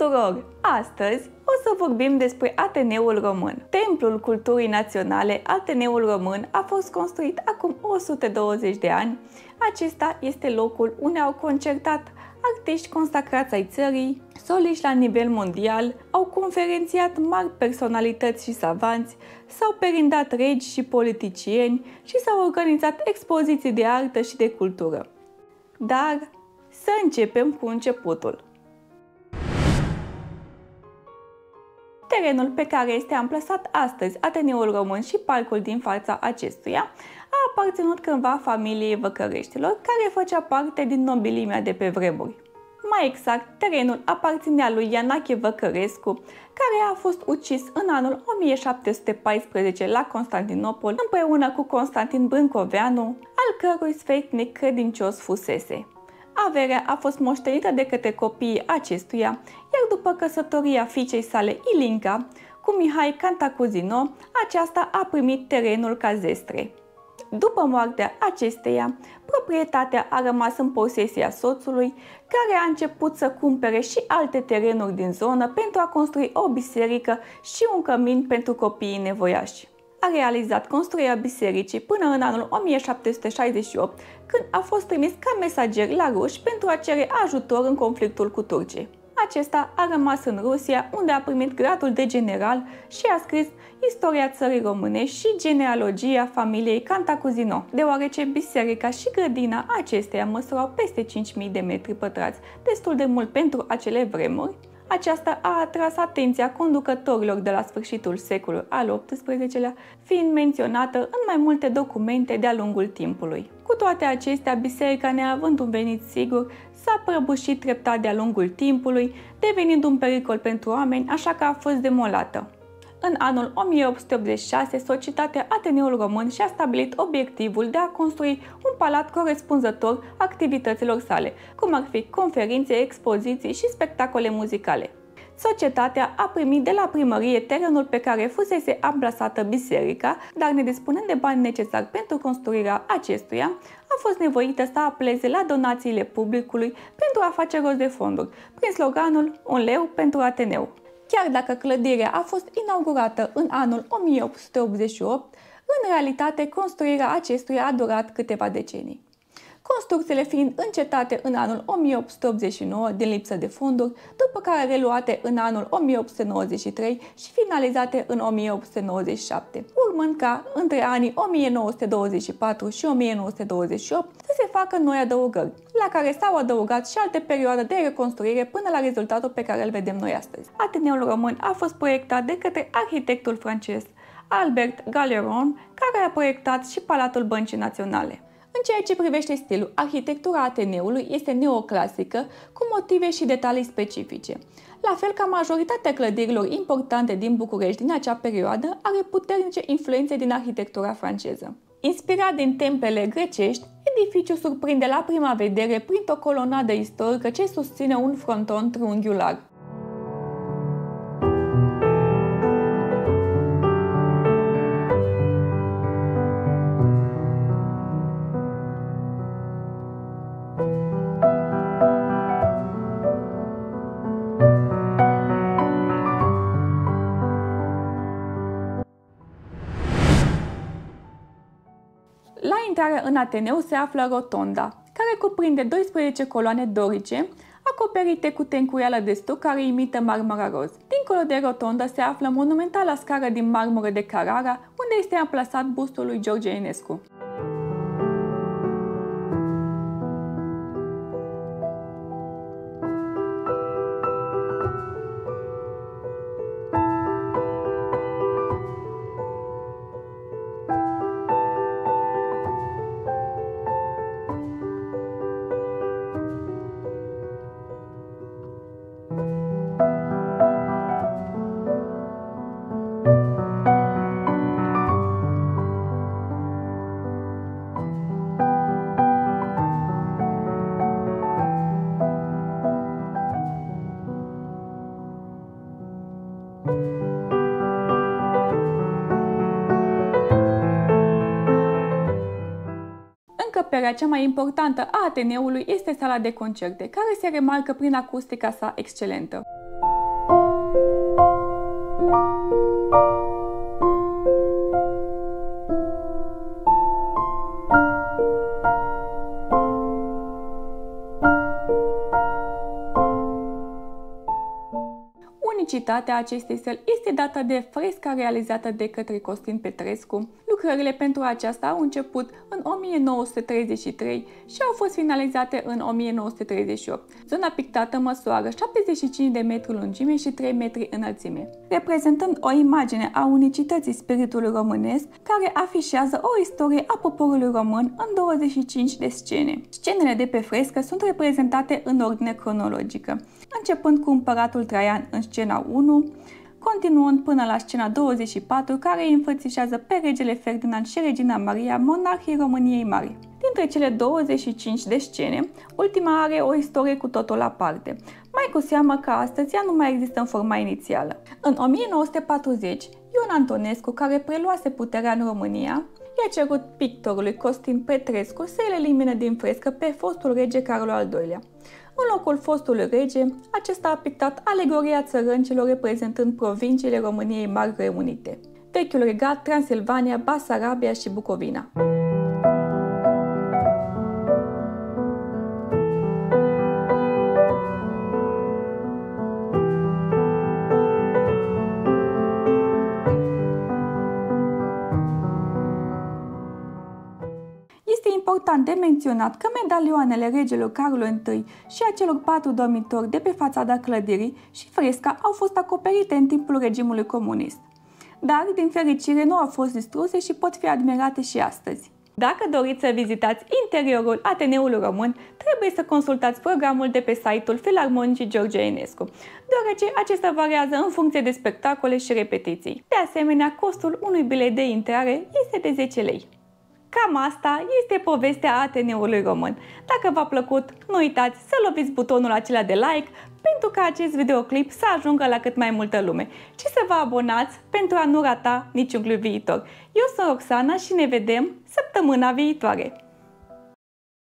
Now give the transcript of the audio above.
tuturor! Astăzi o să vorbim despre Ateneul Român. Templul Culturii Naționale, Ateneul Român, a fost construit acum 120 de ani. Acesta este locul unde au concertat artiști consacrați ai țării, soliști la nivel mondial, au conferențiat mari personalități și savanți, s-au perindat regi și politicieni și s-au organizat expoziții de artă și de cultură. Dar să începem cu începutul. Terenul pe care este amplasat astăzi Ateneul Român și parcul din fața acestuia a aparținut cândva familiei Văcăreștilor, care făcea parte din nobilimea de pe vremuri. Mai exact, terenul aparținea lui Ianache Văcărescu, care a fost ucis în anul 1714 la Constantinopol împreună cu Constantin Brâncoveanu, al cărui sfetnic credincios fusese. Averea a fost moștenită de către copiii acestuia, iar după căsătoria fiicei sale Ilinca, cu Mihai Cantacuzino, aceasta a primit terenul ca zestre. După moartea acesteia, proprietatea a rămas în posesia soțului, care a început să cumpere și alte terenuri din zonă pentru a construi o biserică și un cămin pentru copiii nevoiași a realizat construirea bisericii până în anul 1768, când a fost trimis ca mesager la ruși pentru a cere ajutor în conflictul cu turcii. Acesta a rămas în Rusia, unde a primit gradul de general și a scris istoria țării române și genealogia familiei Cantacuzino, deoarece biserica și grădina acesteia măsurau peste 5.000 de metri pătrați, destul de mult pentru acele vremuri, aceasta a atras atenția conducătorilor de la sfârșitul secolului al XVIII-lea, fiind menționată în mai multe documente de-a lungul timpului. Cu toate acestea, biserica, neavând un venit sigur, s-a prăbușit treptat de-a lungul timpului, devenind un pericol pentru oameni, așa că a fost demolată. În anul 1886, Societatea Ateneul Român și-a stabilit obiectivul de a construi un palat corespunzător activităților sale, cum ar fi conferințe, expoziții și spectacole muzicale. Societatea a primit de la primărie terenul pe care fusese amplasată biserica, dar nedispunând de bani necesari pentru construirea acestuia, a fost nevoită să apleze la donațiile publicului pentru a face rost de fonduri, prin sloganul Un leu pentru Ateneu. Chiar dacă clădirea a fost inaugurată în anul 1888, în realitate construirea acestuia a durat câteva decenii construcțiile fiind încetate în anul 1889 din lipsă de fonduri, după care reluate în anul 1893 și finalizate în 1897, urmând ca între anii 1924 și 1928 să se facă noi adăugări, la care s-au adăugat și alte perioade de reconstruire până la rezultatul pe care îl vedem noi astăzi. Ateneul Român a fost proiectat de către arhitectul francez Albert Galeron, care a proiectat și Palatul Băncii Naționale. În ceea ce privește stilul, arhitectura Ateneului este neoclasică, cu motive și detalii specifice. La fel ca majoritatea clădirilor importante din București din acea perioadă, are puternice influențe din arhitectura franceză. Inspirat din templele grecești, edificiul surprinde la prima vedere printr-o colonadă istorică ce susține un fronton triunghiular. Intrare în Ateneu se află rotonda, care cuprinde 12 coloane dorice, acoperite cu tencuială de stuc care imită marmura roz. Dincolo de rotondă se află monumentala scară din marmură de Carrara, unde este amplasat bustul lui George Enescu. Încăperea cea mai importantă a Ateneului este sala de concerte, care se remarcă prin acustica sa excelentă. Unicitatea acestei săli este dată de fresca realizată de către Costin Petrescu. Lucrările pentru aceasta au început în 1933 și au fost finalizate în 1938. Zona pictată măsoară 75 de metri lungime și 3 metri înălțime, reprezentând o imagine a unicității spiritului românesc care afișează o istorie a poporului român în 25 de scene. Scenele de pe frescă sunt reprezentate în ordine cronologică, începând cu împăratul Traian în scena 1, continuând până la scena 24, care îi înfățișează pe regele Ferdinand și regina Maria, monarhii României Mari. Dintre cele 25 de scene, ultima are o istorie cu totul aparte, mai cu seamă că astăzi ea nu mai există în forma inițială. În 1940, Ion Antonescu, care preluase puterea în România, i-a cerut pictorului Costin Petrescu să îl elimine din frescă pe fostul rege Carol al II-lea. În locul fostului rege, acesta a pictat alegoria țărâncilor reprezentând provinciile României Mari Reunite, vechiul regat Transilvania, Basarabia și Bucovina. Menționat că medalioanele regelor Carol I și a celor patru dormitori de pe fațada clădirii și fresca au fost acoperite în timpul regimului comunist. Dar, din fericire, nu au fost distruse și pot fi admirate și astăzi. Dacă doriți să vizitați interiorul Ateneului Român, trebuie să consultați programul de pe site-ul Filarmonicii George Enescu, deoarece acesta variază în funcție de spectacole și repetiții. De asemenea, costul unui bilet de intrare este de 10 lei. Cam asta este povestea Ateneului Român. Dacă v-a plăcut, nu uitați să loviți butonul acela de like pentru ca acest videoclip să ajungă la cât mai multă lume și să vă abonați pentru a nu rata niciun clip viitor. Eu sunt Roxana și ne vedem săptămâna viitoare!